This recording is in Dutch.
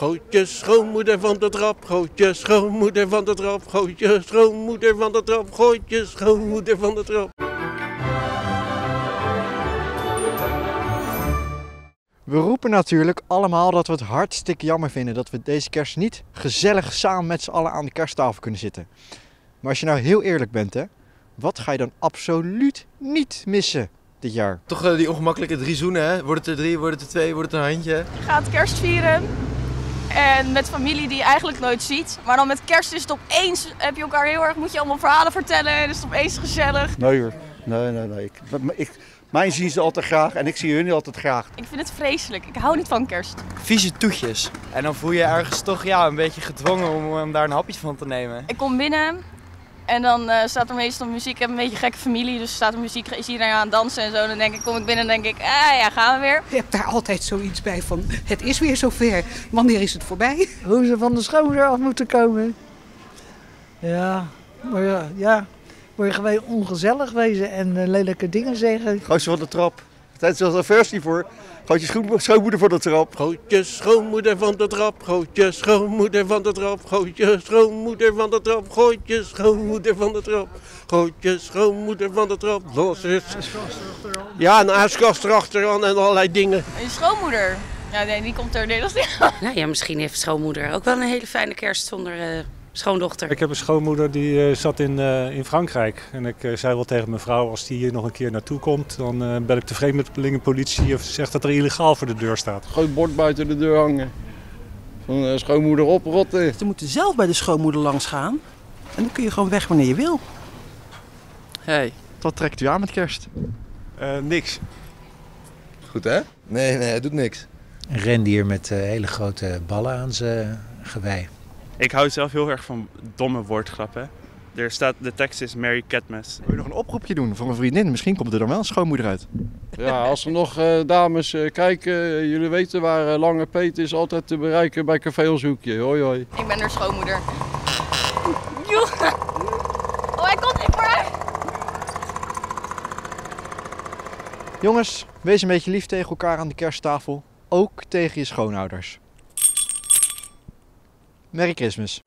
Gootje schoonmoeder van de trap, gootje schoonmoeder van de trap, gootje schoonmoeder van de trap, gootje schoonmoeder van de trap. We roepen natuurlijk allemaal dat we het hartstikke jammer vinden dat we deze kerst niet gezellig samen met z'n allen aan de kersttafel kunnen zitten. Maar als je nou heel eerlijk bent, hè, wat ga je dan absoluut niet missen dit jaar? Toch eh, die ongemakkelijke drie zoenen, hè? Wordt het er drie, wordt het er twee, wordt het een handje? Je gaat kerst vieren. En met familie die je eigenlijk nooit ziet. Maar dan met kerst is het opeens, heb je elkaar heel erg, moet je allemaal verhalen vertellen. En is het opeens gezellig. Nee hoor, nee, nee, nee. Ik, ik, mij zien ze altijd graag en ik zie hun altijd graag. Ik vind het vreselijk. Ik hou niet van kerst. Vieze toetjes. En dan voel je je ergens toch ja, een beetje gedwongen om, om daar een hapje van te nemen. Ik kom binnen en dan eh, staat er meestal muziek. Ik heb een beetje een gekke familie, dus staat er muziek, is iedereen aan het dansen en zo. Dan denk ik, kom ik binnen en denk ik, ah ja, gaan we weer. Je hebt daar altijd zoiets bij van, het is weer zover. Wanneer is het voorbij? Hoe ze van de schoonmoeder af moeten komen. Ja, maar ja, ja. Word je gewoon ongezellig wezen en uh, lelijke dingen zeggen. Gooi ze van de trap. Tijd is wel een versie voor. Gootje schoon, schoonmoeder van de trap. Gootje schoonmoeder van de trap, gootje schoonmoeder van de trap, gootje schoonmoeder van de trap, gootje schoonmoeder van de trap, gootje schoonmoeder van de trap, los is. Ja, een ijskast erachteraan en allerlei dingen. En je schoonmoeder, ja nee, die komt er, is niet. Nou ja, misschien heeft schoonmoeder ook wel een hele fijne kerst zonder uh, schoondochter. Ik heb een schoonmoeder die uh, zat in, uh, in Frankrijk. En ik uh, zei wel tegen mijn vrouw, als die hier nog een keer naartoe komt, dan bel ik de vreemdelingenpolitie of zegt dat er illegaal voor de deur staat. Groot bord buiten de deur hangen. Van schoonmoeder oprotten. Ze moeten zelf bij de schoonmoeder langs gaan. En dan kun je gewoon weg wanneer je wil. Hey, wat trekt u aan met kerst? niks. Goed hè? Nee, nee, het doet niks. Een rendier met hele grote ballen aan zijn gewei. Ik hou zelf heel erg van domme woordgrappen. Er staat, de tekst is Mary Catmas. Wil je nog een oproepje doen voor een vriendin? Misschien komt er dan wel een schoonmoeder uit. Ja, als er nog uh, dames uh, kijken, uh, jullie weten waar Lange Peet is altijd te bereiken bij Café Hoekje. Hoi hoi. Ik ben haar schoonmoeder. Oh, hij komt niet vooruit. Jongens, wees een beetje lief tegen elkaar aan de kersttafel. Ook tegen je schoonouders. Merry Christmas.